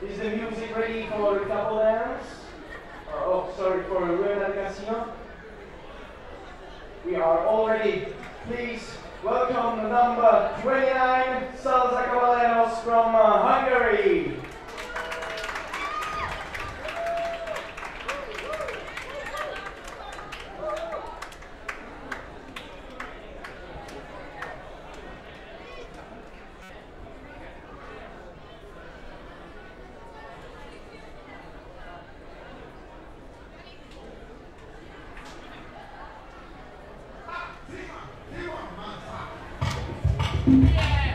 Is the music ready for couple dance? Uh, oh, sorry, for Rueda Casino? We are all ready. Please welcome number 29, Salsa Caballeros from uh, Hungary. Yeah.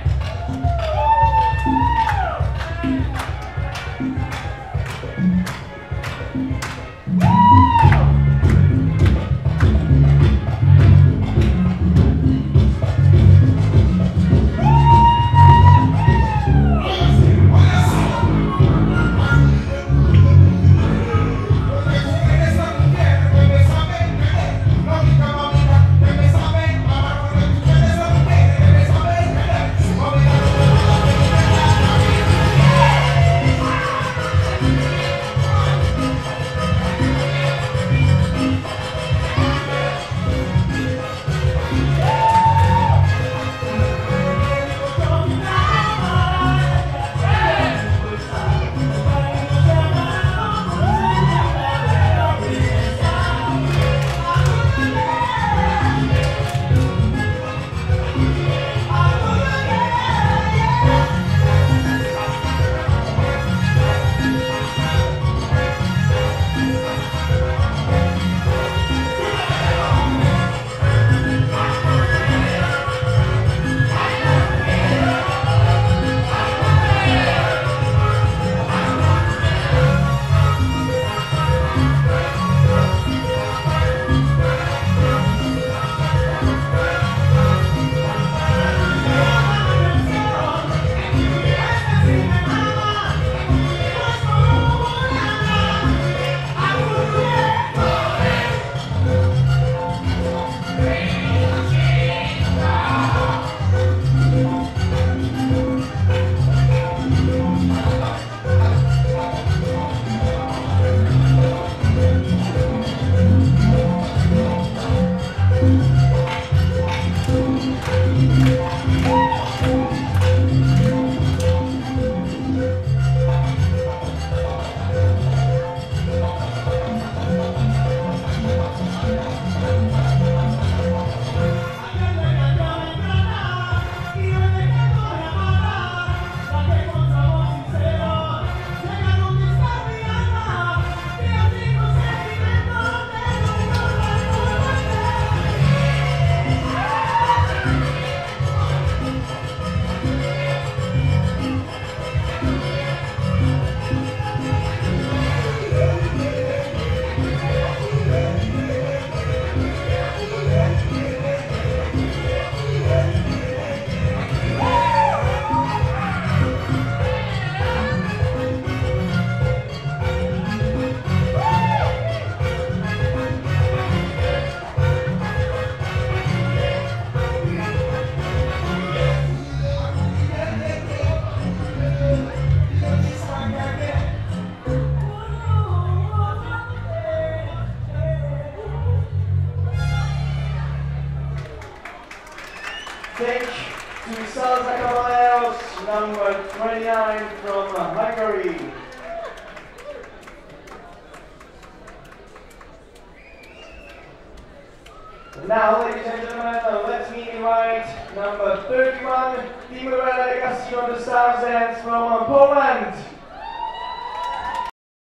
Thank to Salsa Caballeros, number 29 from Hungary. Now, ladies and gentlemen, uh, let me invite number 31, Timur the Stars Dance from Poland.